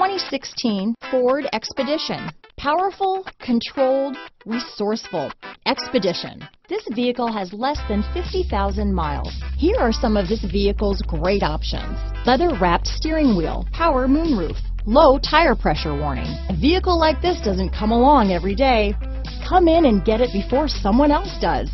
2016 Ford Expedition. Powerful, controlled, resourceful. Expedition. This vehicle has less than 50,000 miles. Here are some of this vehicle's great options. Leather wrapped steering wheel, power moonroof, low tire pressure warning. A vehicle like this doesn't come along every day. Come in and get it before someone else does.